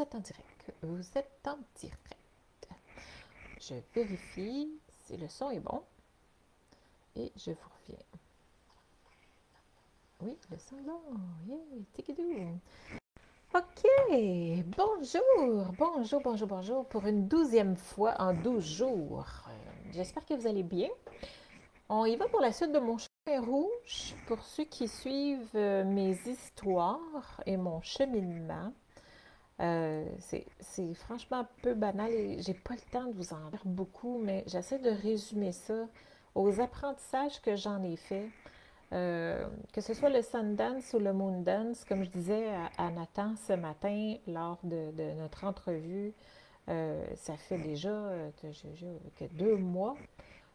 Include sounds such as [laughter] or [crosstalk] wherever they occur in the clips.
êtes en direct. Vous êtes en direct. Je vérifie si le son est bon. Et je vous reviens. Oui, le son est bon. Yeah, OK. Bonjour. Bonjour, bonjour, bonjour. Pour une douzième fois en douze jours. J'espère que vous allez bien. On y va pour la suite de mon chemin rouge. Pour ceux qui suivent euh, mes histoires et mon cheminement. Euh, c'est franchement un peu banal et j'ai pas le temps de vous en dire beaucoup, mais j'essaie de résumer ça aux apprentissages que j'en ai fait. Euh, que ce soit le Sundance ou le Moondance, comme je disais à, Nathan ce matin lors de, notre entrevue, euh, ça fait déjà que deux mois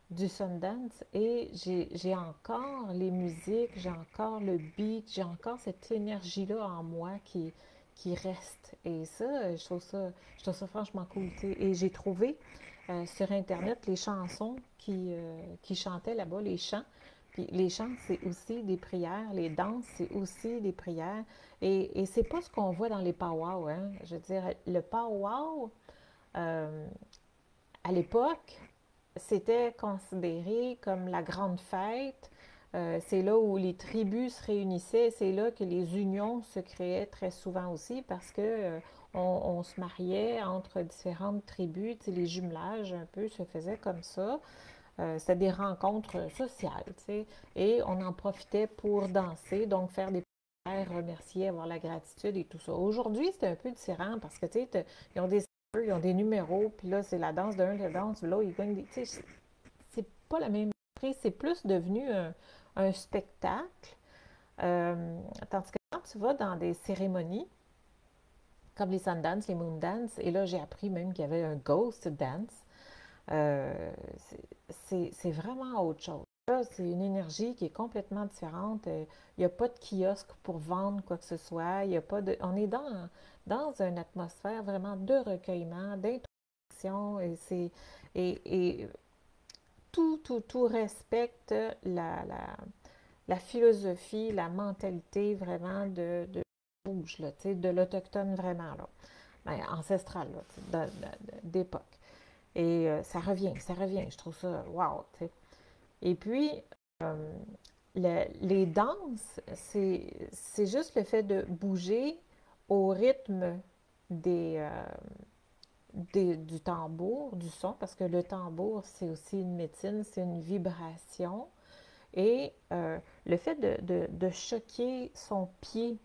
du Sundance et j'ai encore les musiques, j'ai encore le beat, j'ai encore cette énergie-là en moi qui, qui reste. Et ça, je trouve ça, je trouve ça franchement cool. Et j'ai trouvé euh, sur Internet les chansons qui, euh, qui chantaient là-bas, les chants. Puis les chants, c'est aussi des prières. Les danses, c'est aussi des prières. Et, et c'est pas ce qu'on voit dans les powwows. Hein? Je veux dire, le powwow, euh, à l'époque, c'était considéré comme la grande fête euh, c'est là où les tribus se réunissaient, c'est là que les unions se créaient très souvent aussi parce que euh, on, se mariait entre différentes tribus, les jumelages un peu se faisaient comme ça. Euh, c'était des rencontres sociales, et on en profitait pour danser, donc faire des prières, remercier, avoir la gratitude et tout ça. Aujourd'hui, c'est un peu différent parce que, tu ils ont des ils ont des numéros, puis là, c'est la danse d'un, la danse de l'autre, ils gagnent des... C'est pas la même c'est plus devenu un, un spectacle. Euh, tandis que quand tu vas dans des cérémonies, comme les Sundance, les Moondance, et là j'ai appris même qu'il y avait un Ghost Dance, euh, c'est vraiment autre chose. Là, c'est une énergie qui est complètement différente. Il n'y a pas de kiosque pour vendre quoi que ce soit. Il y a pas de, on est dans, dans une atmosphère vraiment de recueillement, d'introspection. Et, et, et tout, tout, tout respecte la, la, philosophie, la mentalité vraiment de, de rouge, là, de l'autochtone vraiment, là, ben, ancestral, d'époque. Et euh, ça revient, ça revient. Je trouve ça wow. Et puis, euh, les danses, c'est juste le fait de bouger au rythme des, euh, du tambour, du son, parce que le tambour, c'est aussi une médecine, c'est une vibration. Et euh, le fait de, choquer son pied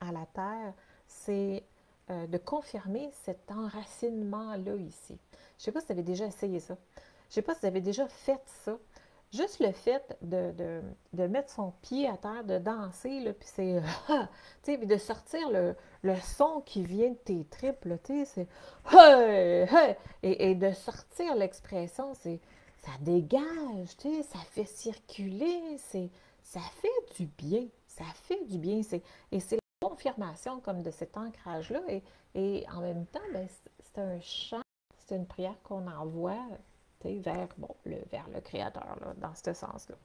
à la terre, c'est euh, de confirmer cet enracinement-là ici. Je ne sais pas si vous avez déjà essayé ça. Je ne sais pas si vous avez déjà fait ça. Juste le fait de, mettre son pied à terre, de danser, puis c'est. [laughs] puis de sortir le, son qui vient de tes tripes, c'est. Et, de sortir l'expression, c'est. Ça dégage, tu ça fait circuler, c'est. Ça fait du bien. Ça fait du bien. Et c'est la confirmation comme de cet ancrage-là. Et, et en même temps, ben, c'est un chant, c'est une prière qu'on envoie vers, bon, le, vers le créateur, dans ce sens-là.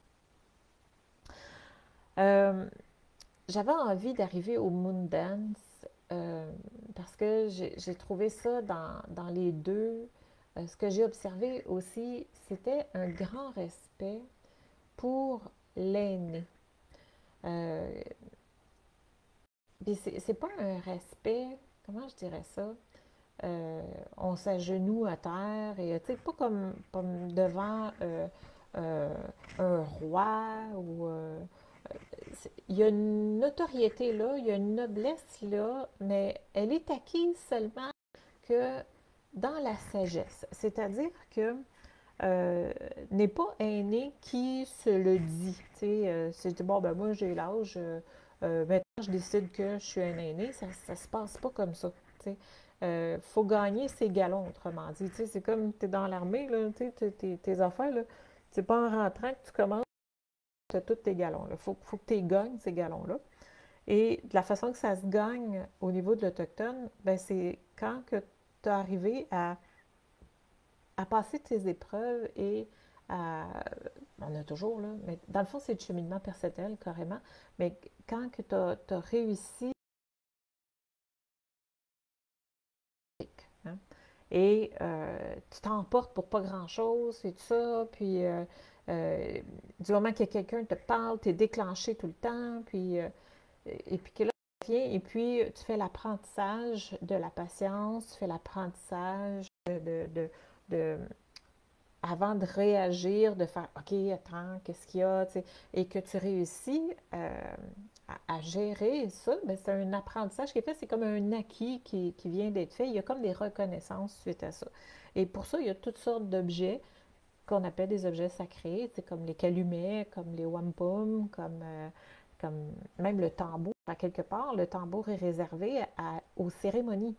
Euh, j'avais envie d'arriver au Moondance euh, parce que j'ai trouvé ça dans, les deux. Euh, ce que j'ai observé aussi, c'était un grand respect pour l'aîné. Euh, c'est pas un respect, comment je dirais ça? Euh, on s'agenouille à terre, et tu pas comme, devant euh, euh, un roi ou. il y a une notoriété là, il y a une noblesse là, mais elle est acquise seulement que dans la sagesse. C'est-à-dire que n'est pas aîné qui se le dit. Tu c'est bon, ben moi j'ai l'âge, maintenant je décide que je suis un aîné, ça se passe pas comme ça. Euh, faut gagner ses galons, autrement dit. c'est comme tu es dans l'armée, tu tes, affaires, c'est pas en rentrant que tu commences, tu as tous tes galons. Il faut, que tu gagnes ces galons-là. Et de la façon que ça se gagne au niveau de l'Autochtone, ben c'est quand tu es arrivé à, à passer tes épreuves et à. On a toujours, là, mais dans le fond, c'est le cheminement personnel, carrément. Mais quand tu as, réussi Hein. Et euh, tu t'emportes pour pas grand-chose et tout ça. Puis euh, euh, du moment que quelqu'un te parle, tu es déclenché tout le temps. Puis, et puis que là, tu et puis tu fais l'apprentissage de la patience, tu fais l'apprentissage de, de, avant de réagir, de faire OK, attends, qu'est-ce qu'il y a, et que tu réussis à, gérer ça, ben, c'est un apprentissage qui est fait, c'est comme un acquis qui, vient d'être fait. Il y a comme des reconnaissances suite à ça. Et pour ça, il y a toutes sortes d'objets qu'on appelle des objets sacrés, comme les calumets, comme les wampum, comme, euh, comme même le tambour. À quelque part, le tambour est réservé aux cérémonies.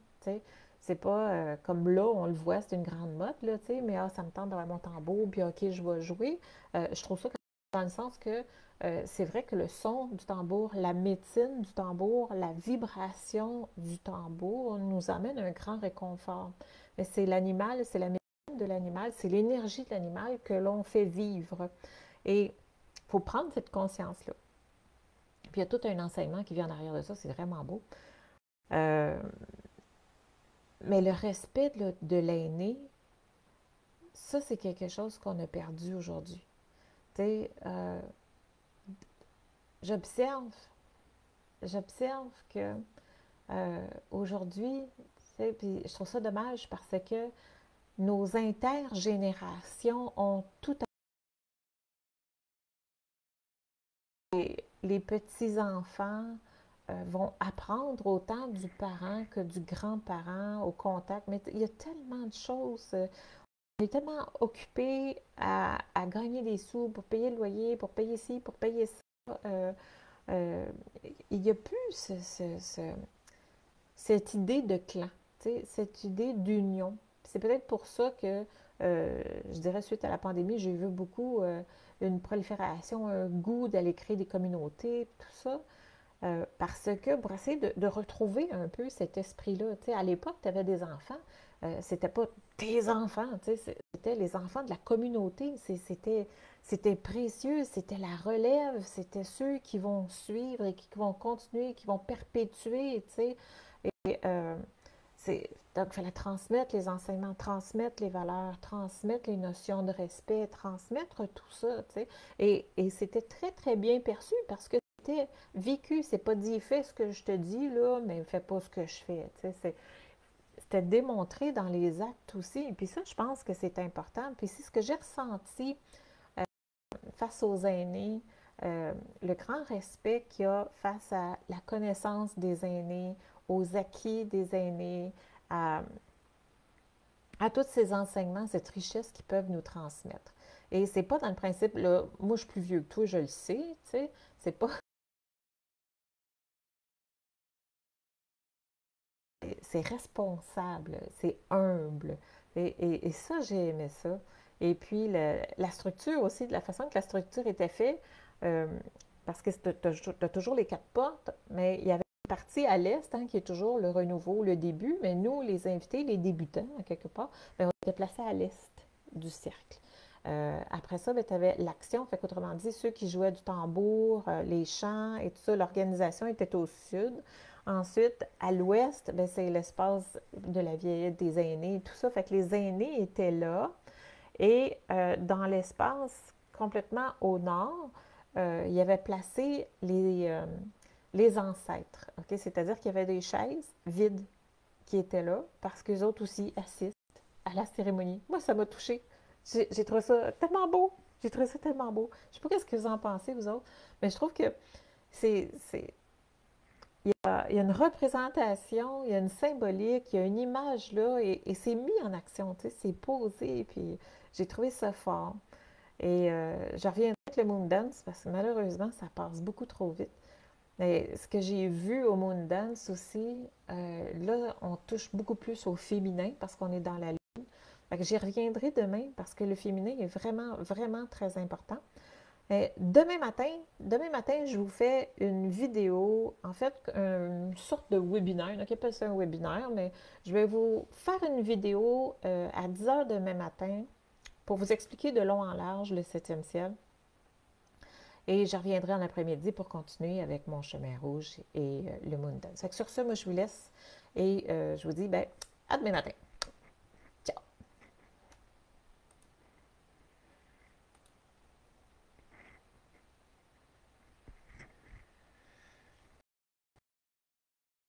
C'est pas euh, comme là, on le voit, c'est une grande mode, là, mais ah, ça me tente d'avoir mon tambour, puis OK, je vais jouer. Euh, je trouve ça dans le sens que euh, c'est vrai que le son du tambour, la médecine du tambour, la vibration du tambour nous amène un grand réconfort. Mais c'est l'animal, c'est la médecine de l'animal, c'est l'énergie de l'animal que l'on fait vivre. Et il faut prendre cette conscience-là. Puis il y a tout un enseignement qui vient en arrière de ça, c'est vraiment beau. Euh, mais le respect de, l'aîné, ça, c'est quelque chose qu'on a perdu aujourd'hui. Euh, j'observe, j'observe que euh, aujourd'hui, je trouve ça dommage parce que nos intergénérations ont tout à les, les petits-enfants euh, vont apprendre autant du parent que du grand-parent au contact. Mais il y a tellement de choses. On est tellement occupé à, à, gagner des sous pour payer le loyer, pour payer ci, pour payer ça. Euh, euh, il n'y a plus cette idée de clan, cette idée d'union. C'est peut-être pour ça que, euh, je dirais, suite à la pandémie, j'ai vu beaucoup une prolifération, un goût d'aller créer des communautés, tout ça. parce que pour essayer de, retrouver un peu cet esprit-là, à l'époque, tu avais des enfants, c'était pas tes enfants, c'était les enfants de la communauté, c'était précieux, c'était la relève, c'était ceux qui vont suivre et qui vont continuer, qui vont perpétuer, tu sais. Et euh, donc, il fallait transmettre les enseignements, transmettre les valeurs, transmettre les notions de respect, transmettre tout ça, et c'était très, très bien perçu parce que c'était vécu. C'est pas dit, fais ce que je te dis, là, mais fais pas ce que je fais, tu sais. C'était démontré dans les actes aussi. Et puis ça, je pense que c'est important. Puis c'est ce que j'ai ressenti face aux aînés, euh, le grand respect qu'il y a face à la connaissance des aînés, aux acquis des aînés, à, tous ces enseignements, cette richesse qu'ils peuvent nous transmettre. Et c'est pas dans le principe, là, moi je suis plus vieux que toi, je le sais, tu sais, c'est pas. C'est responsable, c'est humble. Et, ça, j'ai aimé ça. Et puis, la structure aussi, de la façon que la structure était faite, euh, parce que tu as, toujours les quatre portes, mais il y avait une partie à l'est hein, qui est toujours le renouveau, le début, mais nous, les invités, les débutants, quelque part, ben, on était placés à l'est du cercle. Euh, après ça, ben, tu avais l'action, fait qu'autrement dit, ceux qui jouaient du tambour, euh, les chants et tout ça, l'organisation était au sud. Ensuite, à l'ouest, ben, c'est l'espace de la vieillesse des aînés, tout ça. Fait que les aînés étaient là. Et euh, dans l'espace complètement au nord, euh, il y avait placé les, euh, les ancêtres. C'est-à-dire qu'il y avait des chaises vides qui étaient là parce qu'eux autres aussi assistent à la cérémonie. Moi, ça m'a touché. J'ai trouvé ça tellement beau. J'ai trouvé ça tellement beau. Je ne sais pas ce que vous en pensez, vous autres, mais je trouve que c'est il y, a, une représentation, il y a une symbolique, il y a une image là, et, c'est mis en action, tu sais, c'est posé, puis j'ai trouvé ça fort. Et euh, je reviendrai avec le Moondance parce que malheureusement, ça passe beaucoup trop vite. Mais ce que j'ai vu au Moondance aussi, euh, là, on touche beaucoup plus au féminin parce qu'on est dans la lune. J'y reviendrai demain parce que le féminin est vraiment, vraiment très important demain matin, demain matin, je vous fais une vidéo, en fait, une sorte de webinaire. Donc, appelle ça un webinaire, mais je vais vous faire une vidéo euh, à 10 h demain matin pour vous expliquer de long en large le septième ciel. Et je reviendrai en après-midi pour continuer avec mon chemin rouge et euh, le moon sur ce, moi, je vous laisse et euh, je vous dis ben, à demain matin.